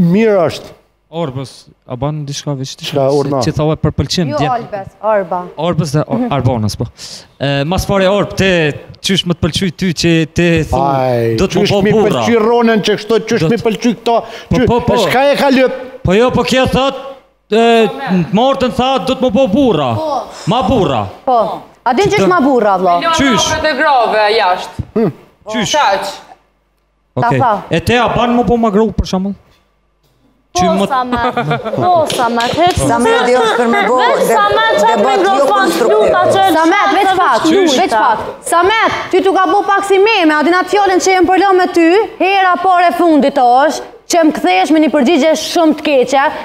Mirë është. Arbës, a banë në dishka veç të shka urna? Që thave për pëlqim, djem. Jo, Albës, Arba. Arbës dhe mhm. Arbanës, po. Mas fare Arbë, te qysh me të pëlqy ty që ti thu, du m'u bo burra. Qysh mi pëlqy ronën që kështu, qysh mi pëlqy këta, po, po, po. shka e ka lëp? Po jo, po kje thot, Martin tha, du m'u bo burra. Po. Ma burra. Po. A din qysh ma burra, vlla? Qysh? Milion në grove, jashtë. Hm. Qysh? Qysh? Ta tha. E ti a ban m'u bo ma gru për shembull? Po Samet. Po Samet. Samet di është për m'u bo. Samet çfarë më ngro pa luta që. Samet veç pak, veç pak. Samet ty t'u ka bo pak si me me a din atë fjalën që jam përlë me ty, hera parë e fundit është, që më kthesh me një përgjigje shumë të keqe.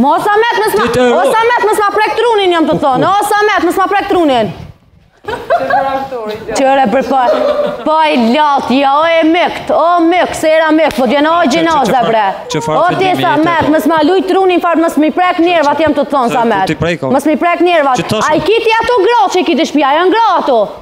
Mo o Samet mos ma, o Samet mos ma prek trunin jam të thonë, o Samet mos ma prek trunin. Qëre për pa, pa i latë, ja o e mëkt, o mëkt, se era mëkt, po t'jena o gjenoza bre. O ti Samet, mos ma luj trunin fare, mos m'i prek nervat jam të thonë Samet. Mos m'i prek nervat, a i ki ti ato gra që i ki te shpia, janë gra ato.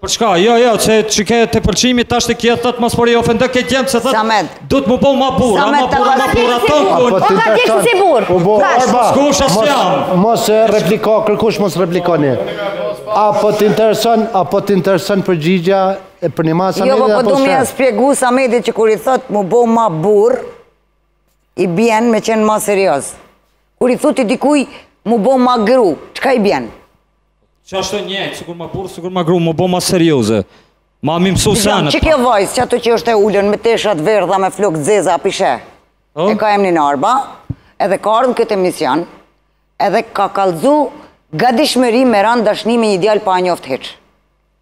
Për çka? Jo, jo, se që ke te pëlqimi, tash kje, thëtë mos po i ofendon, ke djem, se thotë, du m'u bo ma burra, ma burra, ma burra, të në punë. O ta ti si si burrë, po, po, thashtë. Mos kush asë jamë. Mos repliko, kërkush mos replikoni. A po të intereson, a po të intereson përgjigjja e për një ma Sametit, jo, po, apo shërë? Jo, po du me ja shpjegu Sametit që kur i thotë m'u bo ma burrë, i bjen me qenë ma serioz. Kur i thu ti dikuj, m'u bo ma gru, çka i bjen? Qashtu njëjtë, sikur ma burrë, sikur ma gru, m'u bo ma serioze. Ma m'i mësu senet. Që kjo vajzë, që ato që është e ulun, me tesha t'verdha, me flokë t'zeza, a p'e sheh, po? e ka emnin Arba, edhe ka ardhë këtë emision, edhe ka kallzu gadishmëri me ra n'dashni me një djalë pa njoftë hiç.